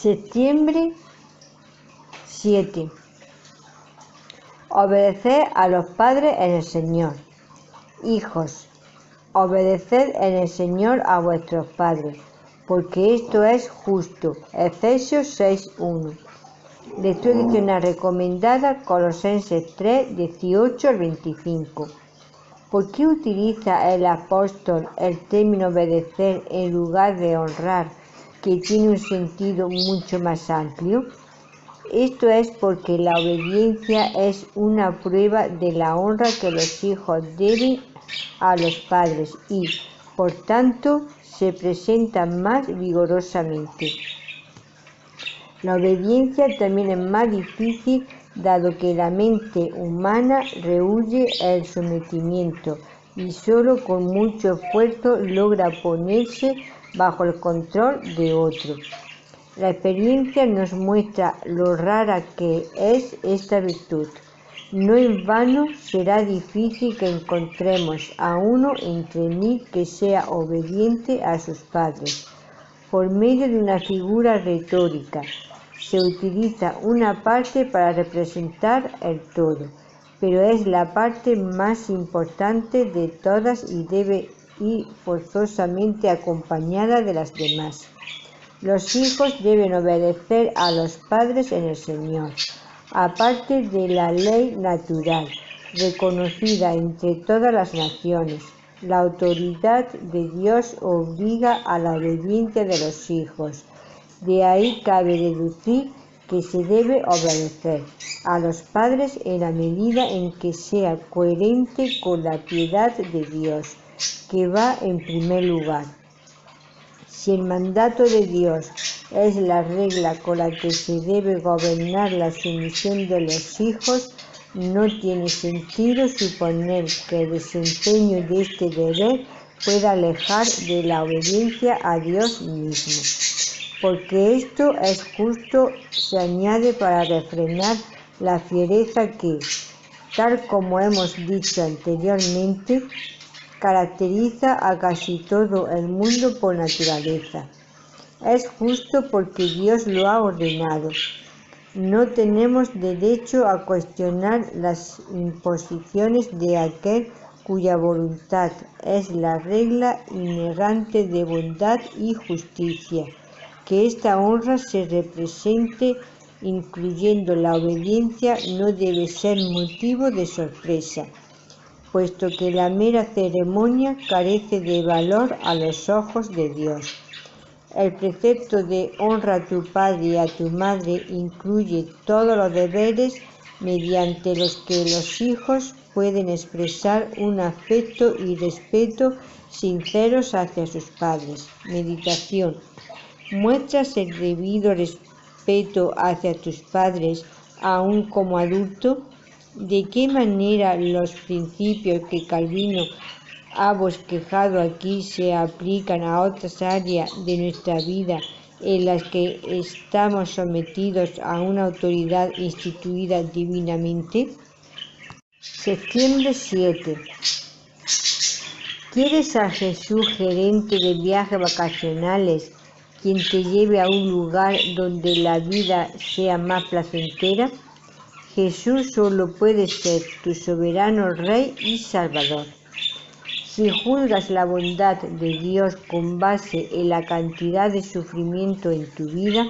Septiembre 7. Obedeced a los padres en el Señor. Hijos, obedeced en el Señor a vuestros padres, porque esto es justo. Efesios 6.1. Lectura adicional recomendada Colosenses 3, 18 al 25. ¿Por qué utiliza el apóstol el término obedecer en lugar de honrar, que tiene un sentido mucho más amplio? Esto es porque la obediencia es una prueba de la honra que los hijos deben a los padres y, por tanto, se presenta más vigorosamente. La obediencia también es más difícil dado que la mente humana rehuye el sometimiento y solo con mucho esfuerzo logra ponerse bajo el control de otro. La experiencia nos muestra lo rara que es esta virtud. No en vano será difícil que encontremos a uno entre mí que sea obediente a sus padres. Por medio de una figura retórica, se utiliza una parte para representar el todo, pero es la parte más importante de todas y debe ir forzosamente acompañada de las demás. Los hijos deben obedecer a los padres en el Señor, aparte de la ley natural, reconocida entre todas las naciones. La autoridad de Dios obliga a la obediencia de los hijos de ahí cabe deducir que se debe obedecer a los padres en la medida en que sea coherente con la piedad de Dios, que va en primer lugar. Si el mandato de Dios es la regla con la que se debe gobernar la sumisión de los hijos, no tiene sentido suponer que el desempeño de este deber pueda alejar de la obediencia a Dios mismo porque esto es justo, se añade para refrenar la fiereza que, tal como hemos dicho anteriormente, caracteriza a casi todo el mundo por naturaleza. Es justo porque Dios lo ha ordenado. No tenemos derecho a cuestionar las imposiciones de aquel cuya voluntad es la regla inerrante de bondad y justicia que esta honra se represente incluyendo la obediencia no debe ser motivo de sorpresa, puesto que la mera ceremonia carece de valor a los ojos de Dios. El precepto de honra a tu padre y a tu madre incluye todos los deberes mediante los que los hijos pueden expresar un afecto y respeto sinceros hacia sus padres. Meditación. ¿Muestras el debido respeto hacia tus padres aún como adulto? ¿De qué manera los principios que Calvino ha bosquejado aquí se aplican a otras áreas de nuestra vida en las que estamos sometidos a una autoridad instituida divinamente? Septiembre 7. ¿Quieres a Jesús gerente de viajes vacacionales quien te lleve a un lugar donde la vida sea más placentera? Jesús solo puede ser tu soberano Rey y Salvador. Si juzgas la bondad de Dios con base en la cantidad de sufrimiento en tu vida,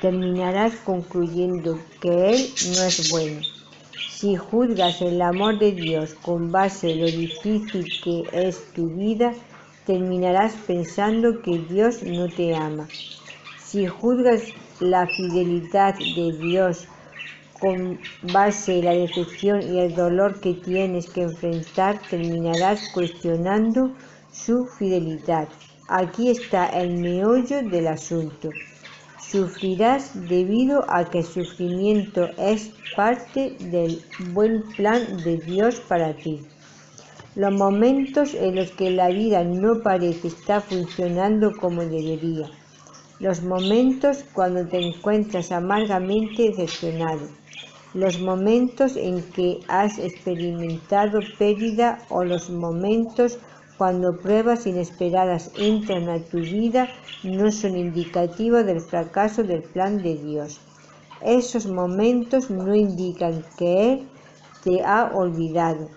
terminarás concluyendo que Él no es bueno. Si juzgas el amor de Dios con base en lo difícil que es tu vida, terminarás pensando que Dios no te ama. Si juzgas la fidelidad de Dios con base la decepción y el dolor que tienes que enfrentar, terminarás cuestionando su fidelidad. Aquí está el meollo del asunto. Sufrirás debido a que el sufrimiento es parte del buen plan de Dios para ti. Los momentos en los que la vida no parece estar funcionando como debería. Los momentos cuando te encuentras amargamente decepcionado. Los momentos en que has experimentado pérdida o los momentos cuando pruebas inesperadas entran a tu vida, no son indicativos del fracaso del plan de Dios. Esos momentos no indican que Él te ha olvidado,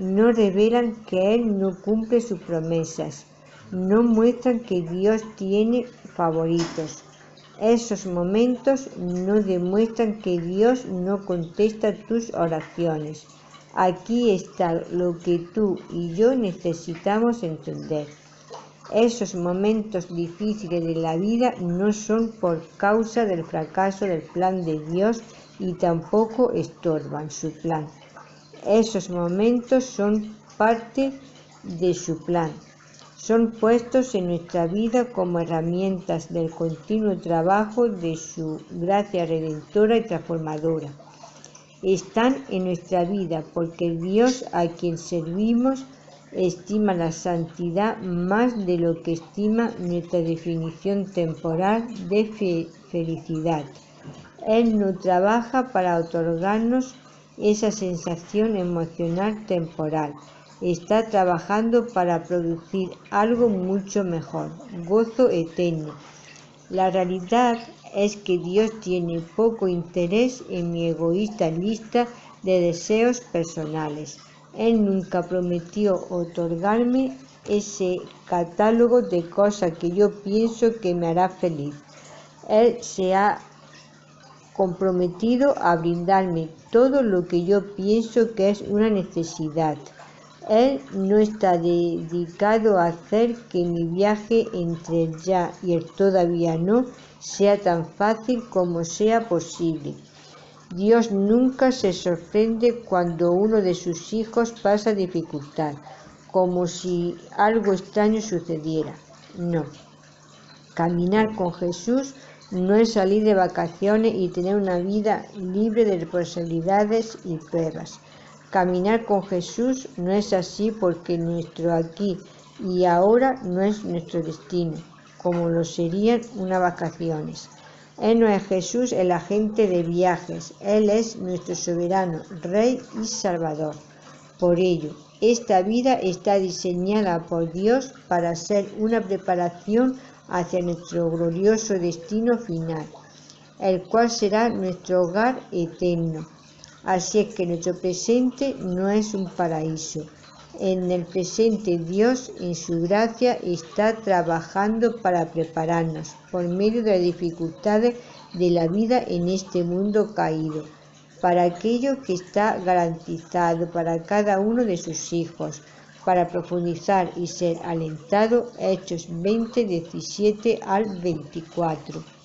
no revelan que Él no cumple sus promesas, no muestran que Dios tiene favoritos. Esos momentos no demuestran que Dios no contesta tus oraciones. Aquí está lo que tú y yo necesitamos entender. Esos momentos difíciles de la vida no son por causa del fracaso del plan de Dios y tampoco estorban su plan. Esos momentos son parte de su plan. Son puestos en nuestra vida como herramientas del continuo trabajo de su gracia redentora y transformadora. Están en nuestra vida porque Dios a quien servimos estima la santidad más de lo que estima nuestra definición temporal de felicidad. Él no trabaja para otorgarnos esa sensación emocional temporal. Está trabajando para producir algo mucho mejor, gozo eterno. La realidad es que Dios tiene poco interés en mi egoísta lista de deseos personales. Él nunca prometió otorgarme ese catálogo de cosas que yo pienso que me hará feliz. Él se ha comprometido a brindarme todo lo que yo pienso que es una necesidad. Él no está dedicado a hacer que mi viaje entre el ya y el todavía no sea tan fácil como sea posible. Dios nunca se sorprende cuando uno de sus hijos pasa dificultad, como si algo extraño sucediera. No. Caminar con Jesús no es salir de vacaciones y tener una vida libre de responsabilidades y pruebas. Caminar con Jesús no es así porque nuestro aquí y ahora no es nuestro destino, como lo serían unas vacaciones. Él no es Jesús el agente de viajes, Él es nuestro soberano, Rey y Salvador. Por ello, esta vida está diseñada por Dios para ser una preparación hacia nuestro glorioso destino final, el cual será nuestro hogar eterno. Así es que nuestro presente no es un paraíso, en el presente Dios, en su gracia, está trabajando para prepararnos por medio de las dificultades de la vida en este mundo caído, para aquello que está garantizado para cada uno de sus hijos, para profundizar y ser alentado. Hechos 20, 17 al 24.